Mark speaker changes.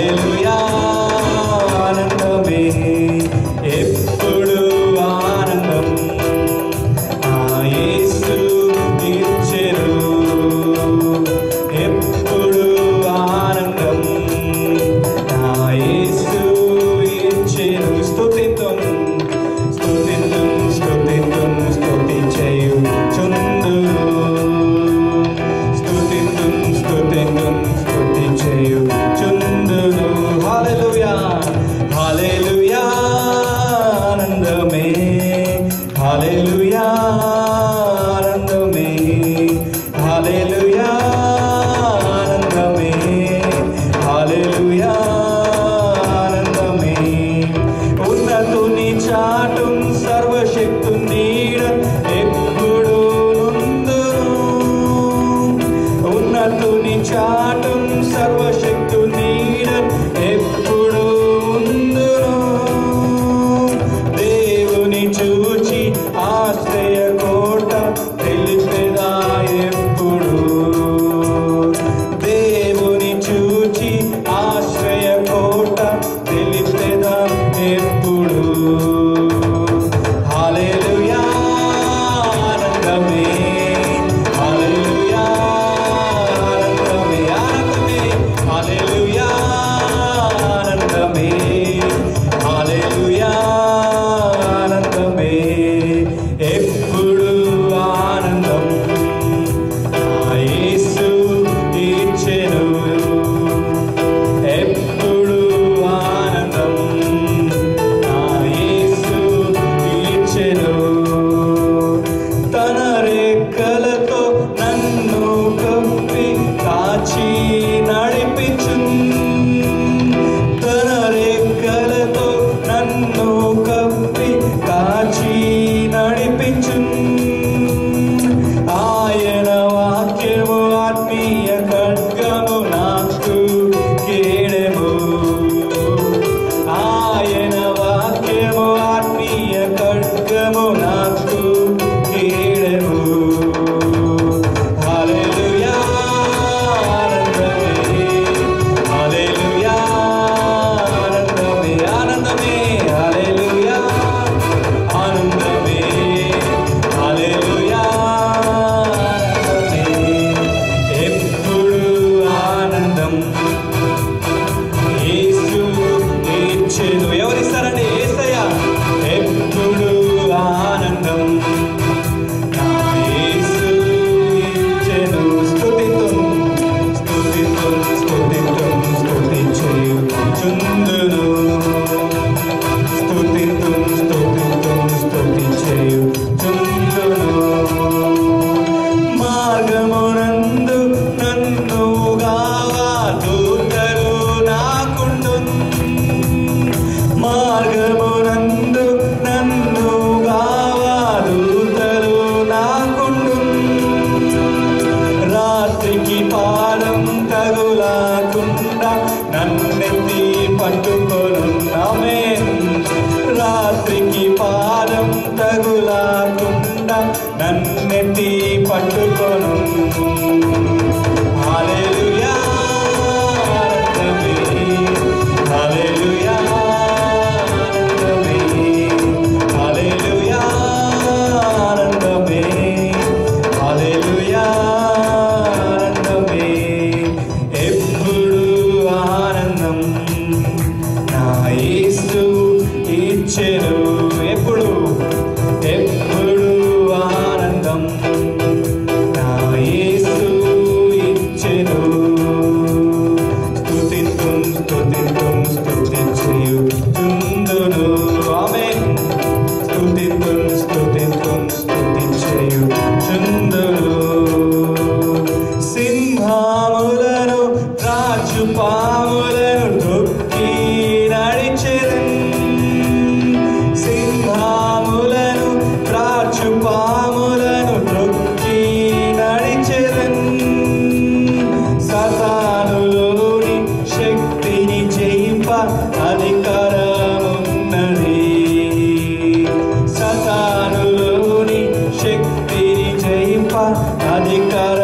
Speaker 1: dele. ஹalleluya ஆனந்தமே ஹalleluya ஆனந்தமே ஹalleluya ஆனந்தமே உன்ன துணி சாட்டும் சர்வசக்துன் நீ. పాడం తగులాకుండా నన్నెత్తి పట్టుకొనున్నామే. రాత్రికి పాదం తగులాకుండా నన్నెత్తి పట్టుకొను reaching Adikara